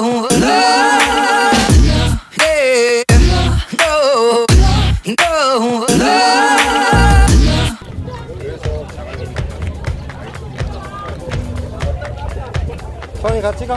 no, no, yeah, no, no, no. 서희 같이 가.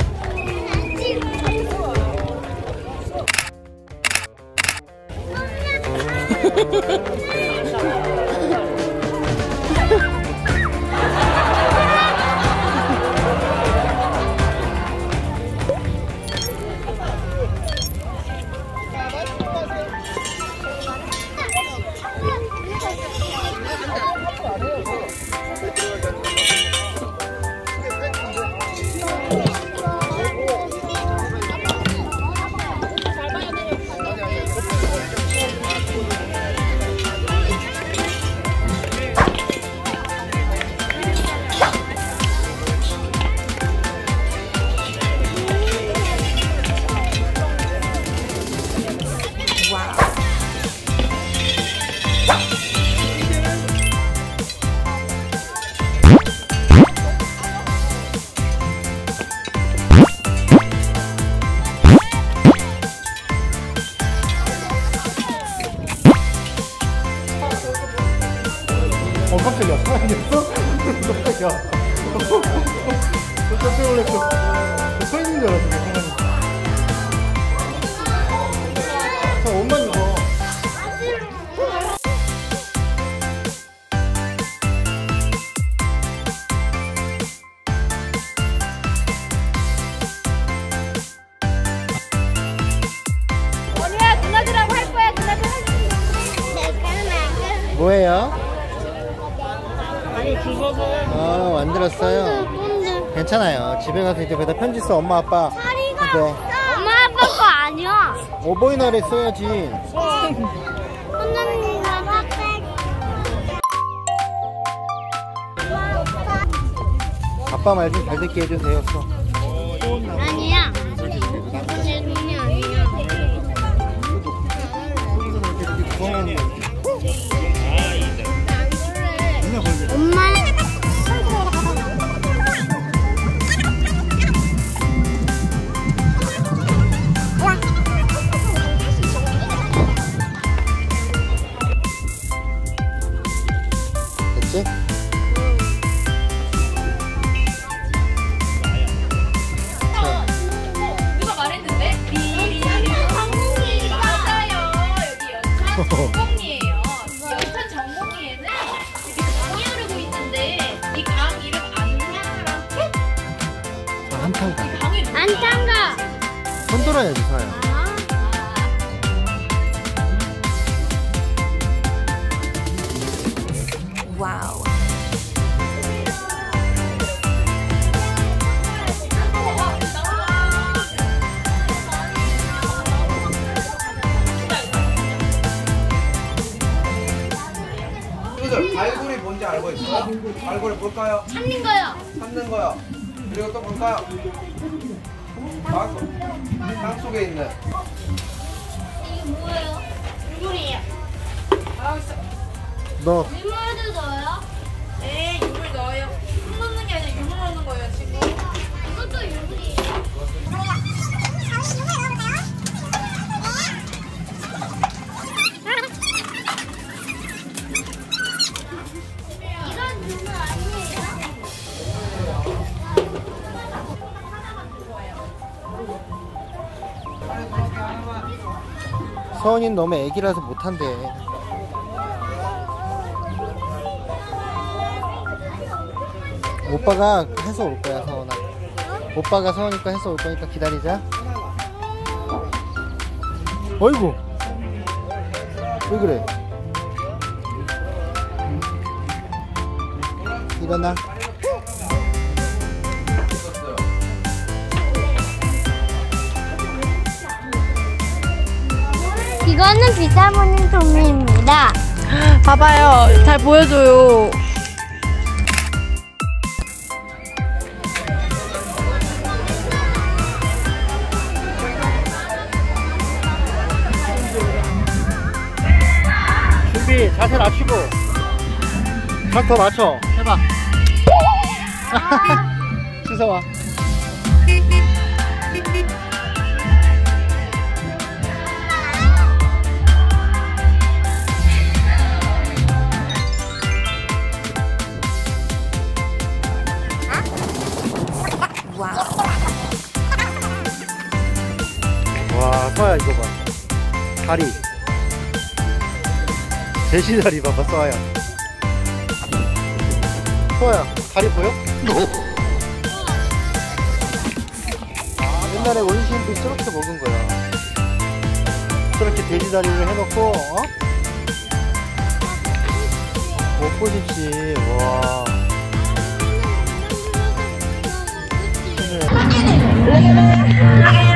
깜짝이야. 서인이었어? 깜짝이야. 깜짝 놀랐어. 서인인 줄 알았어. 상황이. 자, 옷만 입어. 거야 뭐예요? 어, 만들었어요. 괜찮아요. 집에 가서 이제 거기다 편지 써. 엄마, 아빠. 네. 엄마 아빠 거 아니야 어버이날에 써야지. 아빠 말 좀 잘 듣게 해주세요. 써. 전공리예요. 연천 전공리에는 이렇게 강이 흐르고 있는데 이 강 이름 아는 사람? 아, 한탕 가. 강이 안 탄가 손 들어야지, 서야. 발굴이 뭘까요? 찾는 거요 찾는 거요. 그리고 또 뭘까요? 땅, 땅 속에 있는 이게 뭐예요? 유물이에요 너, 유물도 넣어요? 네, 서은이는 너무 애기라서 못한대. 오빠가 해서 올 거야, 서은아. 오빠가 서은이가 해서 올 거니까 기다리자. 어이구. 왜 그래? 일어나. 이거는 비타민 종류입니다. 봐봐요. 잘 보여줘요. 준비, 자세 낮추고. 각더 맞춰. 해봐. 씻어와. 쏘아야 이거 봐 다리 돼지 다리 봐봐 쏘아야 쏘아야 다리 보여? 아 옛날에 원시인들이 저렇게 먹은 거야 저렇게 돼지 다리를 해놓고 어? 못 보십시 와 네.